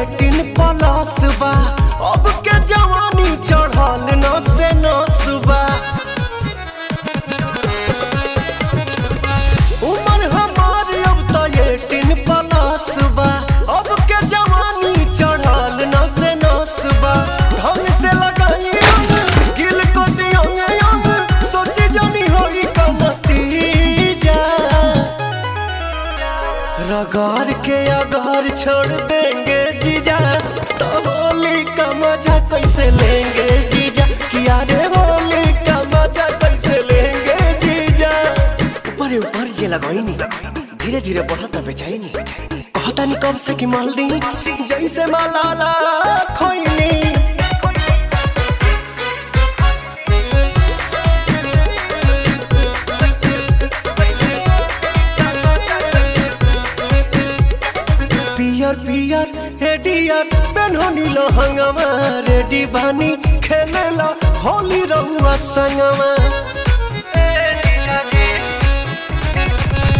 Eighteen plus बा अब छोड़ देंगे जीजा। तो होली का मज़ा कैसे लेंगे जीजा? किया रे होली का मज़ा कैसे लेंगे जीजा? ऊपर ऊपर जे लगोइनी, धीरे धीरे बढ़ता बेचैनी कहता नहीं कब से कि माल दी जैसे माला खोइनी पियर पियर हे डियर पेन्हनी लहंगमा रेडी बानी, खेलेला होली रहुआ संगमा।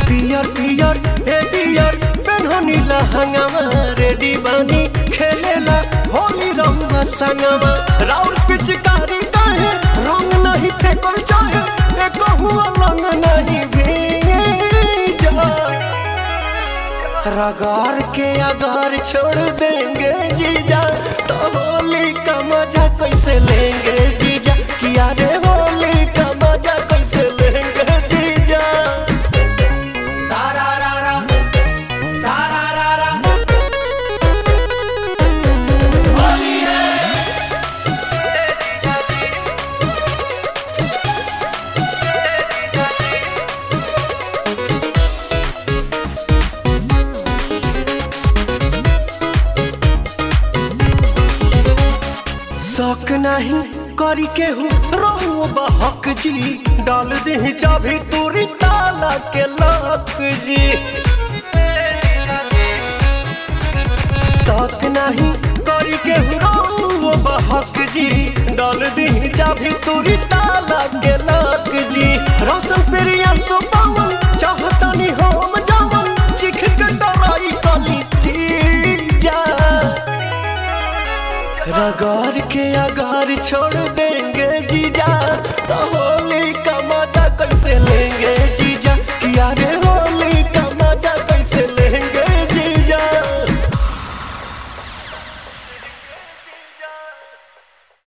पियर पियर हे डियर पेन्हनी लहंगमा रेडी बानी, खेलेला होली रहुआ संगमा। राउर पिचकारी काहे, रंग नहीं फेकल चाहे, एको रगार के अगार छोड़ देंगे जीजा। तो होली का मज़ा कैसे लेंगे जीजा शौक नहीं करी के हूँ रो बहक जी, डाल दी चाभी तूरी ताला के लक जी। शौक नहीं करी के हूँ रो बहक जी, डाल दी चाभी तूरी ताला के लक जी। रोशन प्रिया सो पावन रगड़ के अगर छोड़ देंगे जीजा। तो होली